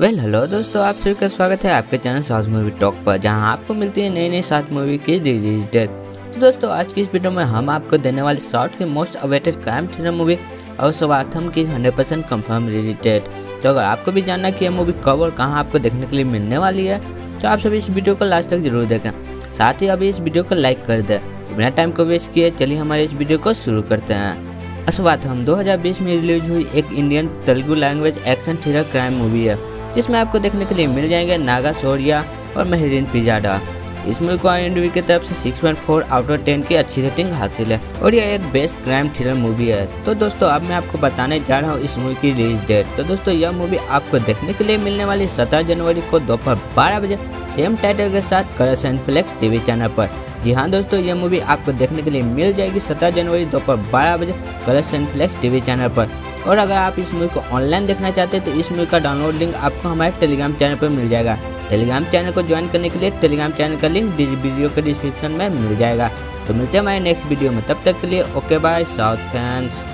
Well hello दोस्तों, आप सभी का स्वागत है आपके चैनल साउथ मूवी टॉक पर, जहाँ आपको मिलती है नई नई साउथ मूवी की डेट तो दोस्तों, आज की इस वीडियो में हम आपको देने वाले साउथ की most awaited crime thriller movie और स्वाथम की 100% परसेंट कन्फर्म रिलीज़ डेट तो अगर आपको भी जानना कि यह मूवी कब और कहाँ आपको देखने के लिए मिलने वाली है तो आप सभी इस वीडियो को लास्ट तक ज़रूर देखें। साथ ही अभी इस वीडियो को लाइक कर दें। बिना टाइम को वेस्ट किए, चलिए हमारे इस वीडियो को शुरू करते हैं। अस्वाथम 2020 में रिलीज़ हुई एक Indian Telugu language action thriller crime movie है। जिसमें आपको देखने के लिए मिल जाएँगे नागा सोरिया और महरीन पिजाडा इस मूवी को आई की तरफ़ से 6.4 आउट ऑफ़ 10 की अच्छी रेटिंग हासिल है। और यह एक बेस्ट क्राइम थ्रिलर मूवी है। तो दोस्तों, अब मैं आपको बताने जा रहा हूँ इस मूवी की रिलीज़ डेट तो दोस्तों, यह मूवी आपको देखने के लिए मिलने वाली 17 जनवरी को दोपहर 12 बजे सेम टाइटल के साथ Colors and flex TV channel पर। जी हाँ दोस्तों ये मूवी आपको देखने के लिए मिल जाएगी सत्रह जनवरी दोपहर बारह बजे Colors and flex TV channel पर। और अगर आप इस मूवी को ऑनलाइन देखना चाहते हैं तो इस मूवी का डाउनलोड लिंक आपको हमारे टेलीग्राम चैनल पर मिल जाएगा। टेलीग्राम चैनल को ज्वाइन करने के लिए टेलीग्राम चैनल का लिंक वीडियो के डिस्क्रिप्शन में मिल जाएगा। तो मिलते हैं हमारे नेक्स्ट वीडियो में। तब तक के लिए ओके बाय साउथ फैंस